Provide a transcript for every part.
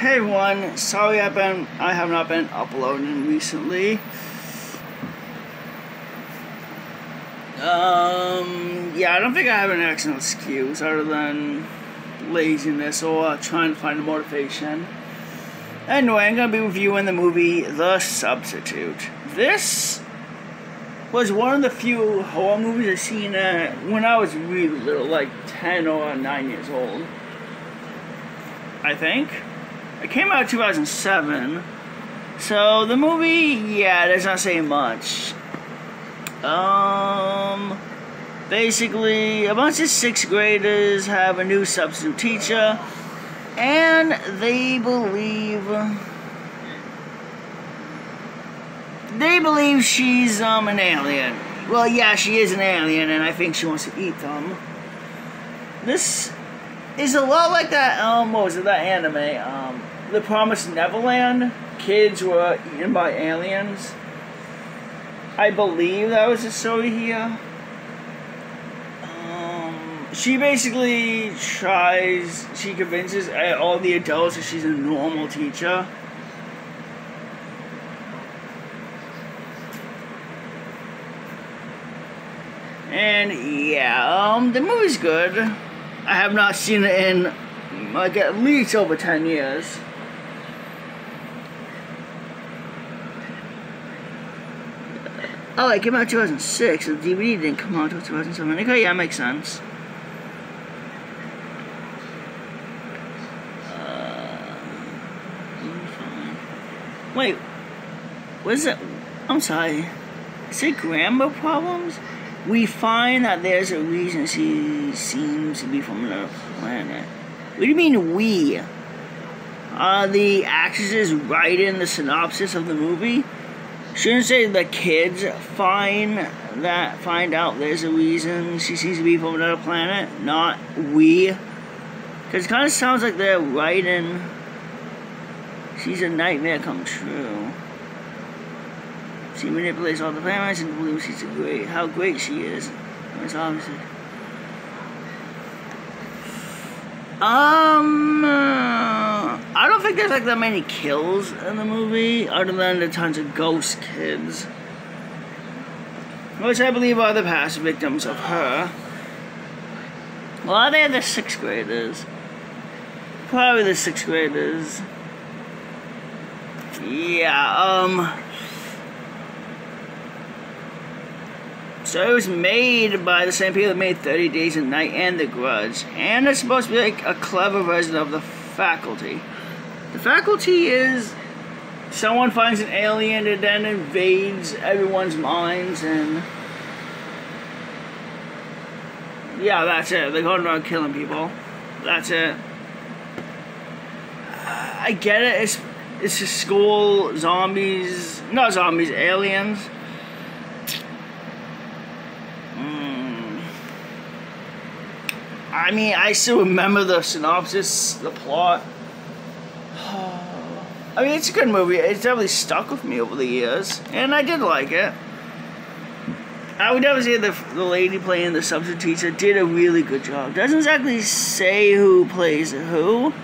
Hey everyone, sorry I've been I have not been uploading recently. Um yeah, I don't think I have an excellent excuse other than laziness or trying to find a motivation. Anyway, I'm gonna be reviewing the movie The Substitute. This was one of the few horror movies I've seen uh, when I was really little, like 10 or 9 years old. I think. It came out in 2007. So the movie, yeah, does not say much. Um, basically, a bunch of sixth graders have a new substitute teacher, and they believe they believe she's um an alien. Well, yeah, she is an alien, and I think she wants to eat them. This is a lot like that. Um, what was it? That anime, um, The Promised Neverland. Kids were eaten by aliens. I believe that was the story here. Um, she basically tries. She convinces all the adults that she's a normal teacher. And yeah, um, the movie's good. I have not seen it in like at least over 10 years. Oh, it came out 2006. The DVD didn't come out until 2007. Okay, yeah, makes sense. Uh, wait, what is it? I'm sorry. Is it grammar problems? We find that there's a reason she seems to be from another planet. What do you mean we? Are the actresses writing the synopsis of the movie shouldn't say the kids find that find out there's a reason she seems to be from another planet, not we. Because it kind of sounds like they're writing she's a nightmare come true. She manipulates all the parents and believes she's great, how great she is. It's obviously. Um, uh, I don't think there's like that many kills in the movie, other than the tons of ghost kids, which I believe are the past victims of her. Well, are they the sixth graders? Probably the sixth graders. Yeah, um. So it was made by the same people that made 30 Days of Night and The Grudge. And it's supposed to be like a clever version of The Faculty. The Faculty is someone finds an alien and then invades everyone's minds and... Yeah, that's it. They're going around killing people. That's it. I get it. It's, it's a school, zombies... Not zombies, aliens. I mean, I still remember the synopsis, the plot. I mean, it's a good movie. It's definitely stuck with me over the years, and I did like it. I would definitely say the, the lady playing the substitute teacher did a really good job. Doesn't exactly say who plays who.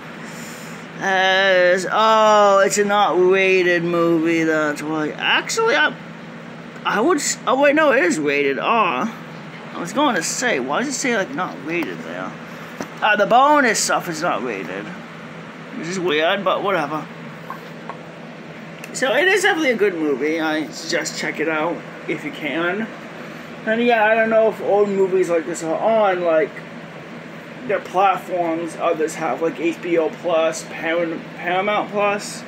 As oh, it's a not rated movie. That's why. Actually, I I would. Oh wait, no, it is rated R. I was going to say, why does it say like not rated there? Uh, the bonus stuff is not rated. Which is weird, but whatever. So it is definitely a good movie. I suggest check it out if you can. And yeah, I don't know if old movies like this are on like their platforms others have, like HBO Plus, Paramount Plus.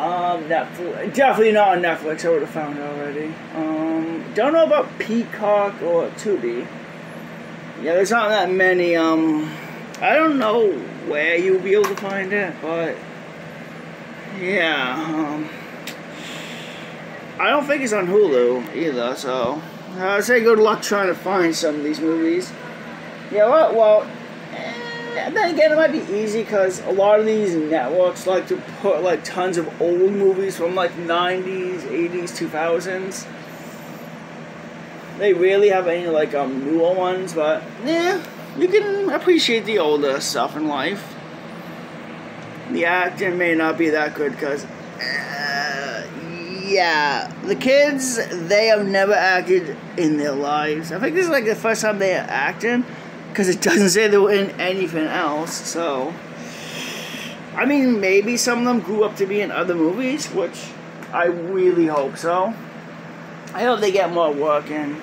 Um, Netflix, definitely not on Netflix. I would have found it already. Um, don't know about Peacock or Tubi. Yeah, there's not that many. Um, I don't know where you'll be able to find it, but yeah. Um, I don't think it's on Hulu either. So I'd say good luck trying to find some of these movies. Yeah, well, well and then again, it might be easy because a lot of these networks like to put like tons of old movies from like 90s, 80s, 2000s. They really have any like um, newer ones, but yeah, you can appreciate the older stuff in life. the acting may not be that good because, uh, yeah, the kids they have never acted in their lives. I think this is like the first time they are acting because it doesn't say they were in anything else. So, I mean, maybe some of them grew up to be in other movies, which I really hope so. I hope they get more work in.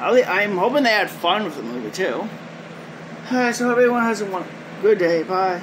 I'm hoping they had fun with the movie too. Alright, so everyone has a good day. Bye.